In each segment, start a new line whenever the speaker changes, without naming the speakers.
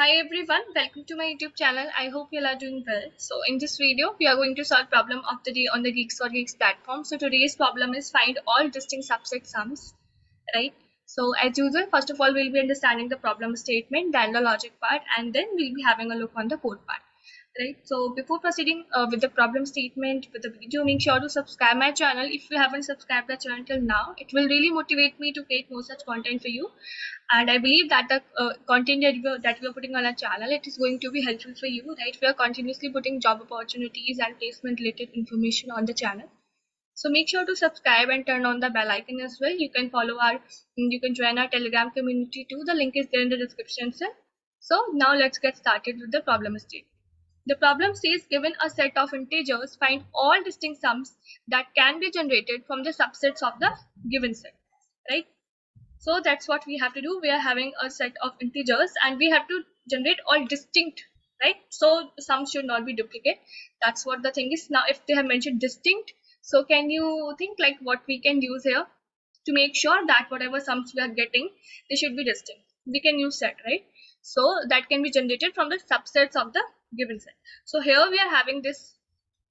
Hi everyone, welcome to my YouTube channel. I hope you all are doing well. So in this video, we are going to solve problem of the day on the GeeksforGeeks platform. So today's problem is find all distinct subset sums, right? So as usual, first of all, we'll be understanding the problem statement, then the logic part, and then we'll be having a look on the code part right? So before proceeding uh, with the problem statement with the video make sure to subscribe my channel. If you haven't subscribed the channel till now it will really motivate me to create more such content for you. And i believe that the uh, content that we, are, that we are putting on our channel it is going to be helpful for you right? We are continuously putting job opportunities and placement related information on the channel. So make sure to subscribe and turn on the bell icon as well. You can follow our you can join our telegram community too. The link is there in the description so now let's get started with the problem statement the problem says given a set of integers, find all distinct sums that can be generated from the subsets of the given set, right? So that's what we have to do. We are having a set of integers and we have to generate all distinct, right? So sums should not be duplicate. That's what the thing is. Now, if they have mentioned distinct, so can you think like what we can use here to make sure that whatever sums we are getting, they should be distinct. We can use set, right? So that can be generated from the subsets of the given set. So here we are having this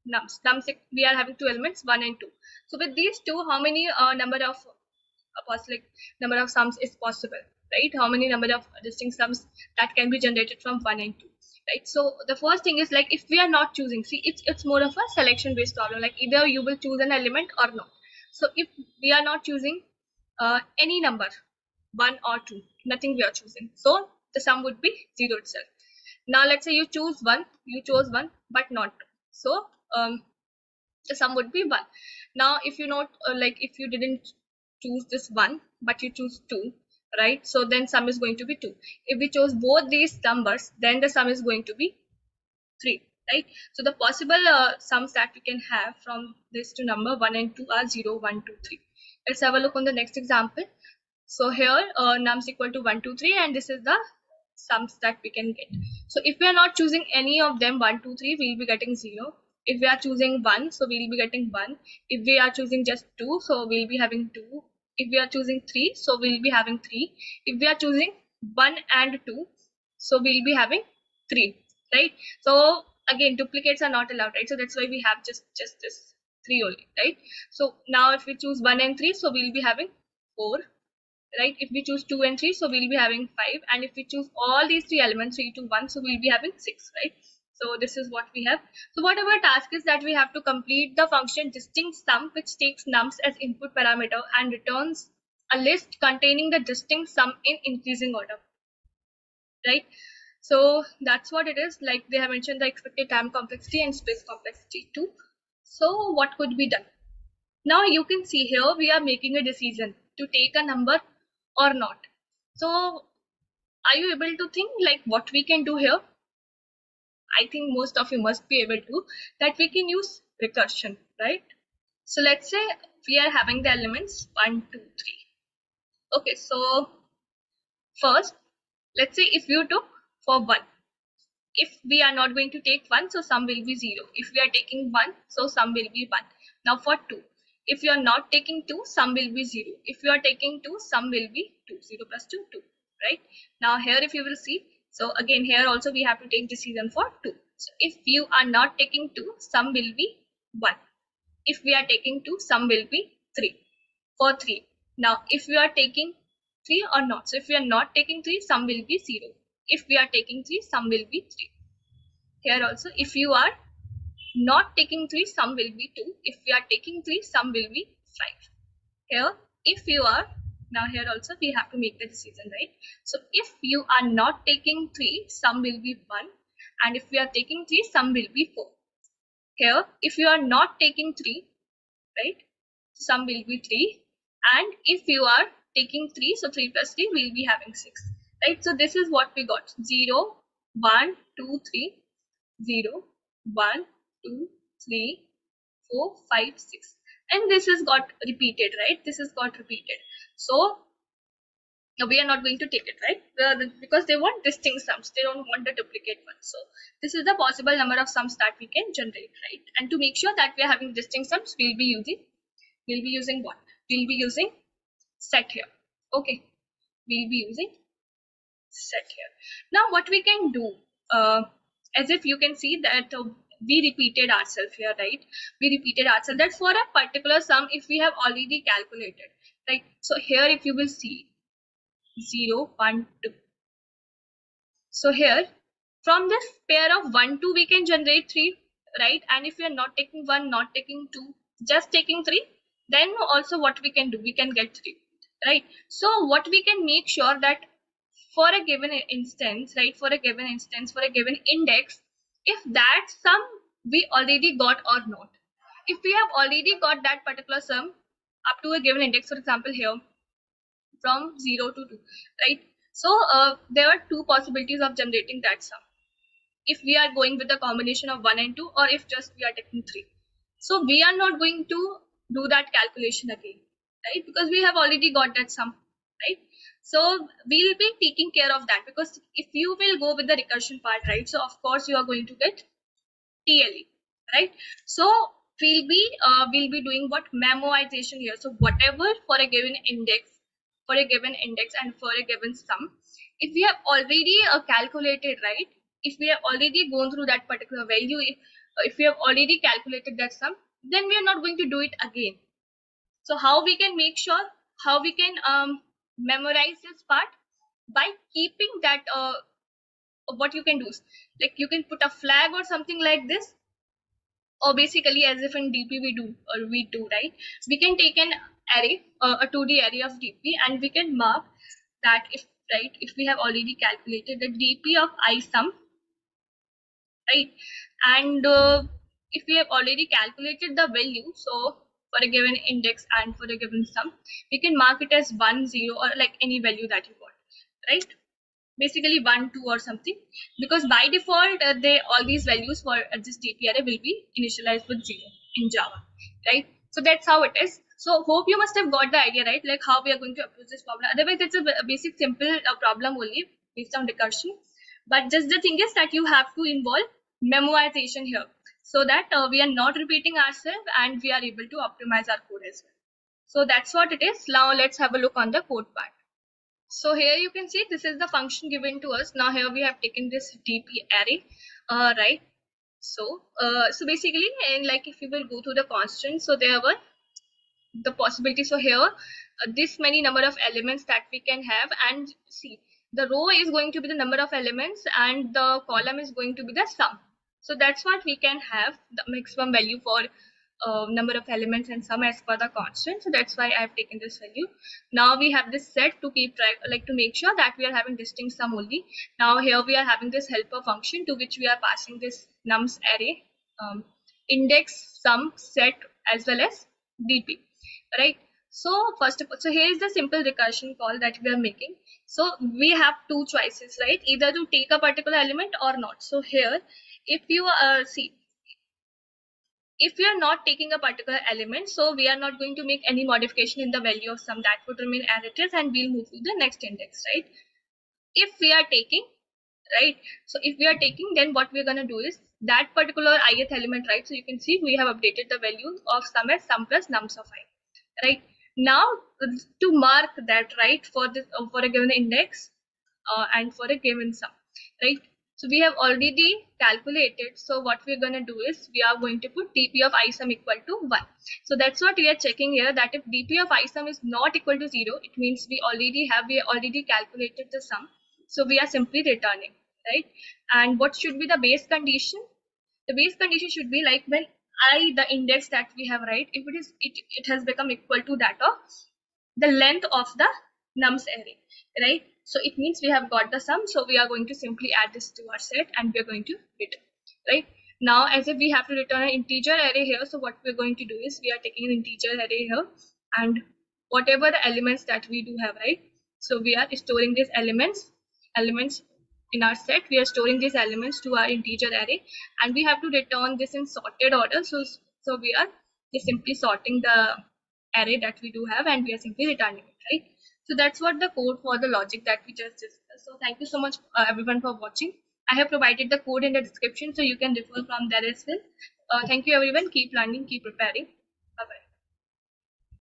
nums. Nums we are having two elements, one and two. So with these two, how many uh, number of uh, like number of sums is possible, right? How many number of distinct sums that can be generated from one and two, right? So the first thing is like if we are not choosing, see, it's it's more of a selection based problem. Like either you will choose an element or not. So if we are not choosing uh, any number, one or two, nothing we are choosing. So the sum would be zero itself now let's say you choose one you chose one but not. So um the sum would be one. Now if you not uh, like if you didn't choose this one but you choose two right? So then sum is going to be two. If we chose both these numbers then the sum is going to be three right? So the possible uh, sums that we can have from this two number one and two are zero one two three. Let's have a look on the next example. So here uh, nums equal to one two three and this is the sums that we can get. So if we are not choosing any of them, 1, 2, 3, we'll be getting 0. If we are choosing 1, so we'll be getting 1. If we are choosing just 2, so we'll be having 2. If we are choosing 3, so we'll be having 3. If we are choosing 1 and 2, so we'll be having 3, right? So again, duplicates are not allowed, right? So that's why we have just, just this 3 only, right? So now if we choose 1 and 3, so we'll be having 4 right? If we choose 2 and 3 so we'll be having 5 and if we choose all these three elements 3 to 1 so we'll be having 6 right? So this is what we have. So what our task is that we have to complete the function distinct sum which takes nums as input parameter and returns a list containing the distinct sum in increasing order right? So that's what it is. Like they have mentioned the expected time complexity and space complexity too. So what could be done? Now you can see here we are making a decision to take a number or not. So are you able to think like what we can do here? I think most of you must be able to that we can use recursion right? So let's say we are having the elements one two three. Okay so first let's say if you took for one if we are not going to take one so sum will be zero. If we are taking one so sum will be one. Now for two if you are not taking 2, sum will be 0. If you are taking 2, sum will be 2. 0 plus 2, 2. Right? Now here if you will see, so again here also we have to take decision for 2. So if you are not taking 2, sum will be 1. If we are taking 2, sum will be 3. For 3. Now if we are taking 3 or not. So if we are not taking 3, sum will be 0. If we are taking 3, sum will be 3. Here also if you are not taking 3 sum will be 2 if we are taking 3 sum will be 5 here if you are now here also we have to make the decision right? So if you are not taking 3 sum will be 1 and if we are taking 3 sum will be 4 here if you are not taking 3 right sum will be 3 and if you are taking 3 so 3 plus 3 will be having 6 right? So this is what we got. 0 1 2 3 0 1 two, three, four, five, six. And this has got repeated, right? This has got repeated. So we are not going to take it, right? Because they want distinct sums. They don't want the duplicate ones. So this is the possible number of sums that we can generate, right? And to make sure that we are having distinct sums, we'll be using, we'll be using what? We'll be using set here. Okay. We'll be using set here now what we can do uh, as if you can see that uh, we repeated ourselves here right? We repeated ourselves that for a particular sum if we have already calculated right? So here if you will see 0 1 2 so here from this pair of 1 2 we can generate 3 right? And if we are not taking 1 not taking 2 just taking 3 then also what we can do? We can get 3 right? So what we can make sure that for a given instance right? For a given instance for a given index if that sum we already got or not. If we have already got that particular sum up to a given index for example here from 0 to 2 right? So uh, there are two possibilities of generating that sum. If we are going with a combination of 1 and 2 or if just we are taking 3 so we are not going to do that calculation again right? Because we have already got that sum right? So we'll be taking care of that because if you will go with the recursion part right so of course you are going to get TLE right? So we'll be uh, we'll be doing what? Memoization here. So whatever for a given index for a given index and for a given sum if we have already uh, calculated right if we have already gone through that particular value if, uh, if we have already calculated that sum then we are not going to do it again. So how we can make sure how we can um, memorize this part by keeping that uh, what you can do. Is like you can put a flag or something like this or basically as if in dp we do or we do right? We can take an array uh, a 2d array of dp and we can mark that if right if we have already calculated the dp of i sum right? And uh, if we have already calculated the value so for a given index and for a given sum we can mark it as 1 0 or like any value that you want right? Basically 1 2 or something. Because by default uh, they all these values for uh, this dp array will be initialized with 0 in java right? So that's how it is. So hope you must have got the idea right? Like how we are going to approach this problem. Otherwise it's a basic simple uh, problem only based on recursion. But just the thing is that you have to involve memoization here so that uh, we are not repeating ourselves and we are able to optimize our code as well. So that's what it is. Now let's have a look on the code part. So here you can see this is the function given to us. Now here we have taken this dp array, uh, right? So, uh, so basically, and like if you will go to the constant, so there were the possibility. So here, uh, this many number of elements that we can have, and see the row is going to be the number of elements, and the column is going to be the sum. So that's what we can have the maximum value for uh, number of elements and sum as per the constant. So that's why I have taken this value. Now we have this set to keep track, like to make sure that we are having distinct sum only. Now here we are having this helper function to which we are passing this nums array, um, index, sum, set as well as dp, right? So first of all, so here is the simple recursion call that we are making. So we have two choices, right? Either to take a particular element or not. So here if you uh, see if we are not taking a particular element so we are not going to make any modification in the value of sum. That would remain as it is and we'll move to the next index right? If we are taking right so if we are taking then what we're going to do is that particular ith element right? So you can see we have updated the value of sum as sum plus nums of i right? Now to mark that right for this uh, for a given index uh, and for a given sum right so we have already calculated. So what we're going to do is we are going to put dp of i sum equal to 1. So that's what we are checking here that if dp of i sum is not equal to 0, it means we already have, we already calculated the sum. So we are simply returning, right? And what should be the base condition? The base condition should be like when i, the index that we have, right? If it is, it, it has become equal to that of the length of the nums array, right? So it means we have got the sum. So we are going to simply add this to our set and we are going to return, right? Now, as if we have to return an integer array here. So what we're going to do is we are taking an integer array here and whatever the elements that we do have, right? So we are storing these elements, elements in our set. We are storing these elements to our integer array and we have to return this in sorted order. So, so we are just simply sorting the array that we do have and we are simply returning it, right? So that's what the code for the logic that we just discussed. So thank you so much uh, everyone for watching. I have provided the code in the description so you can refer from there as well. Uh, thank you everyone. Keep learning, keep preparing.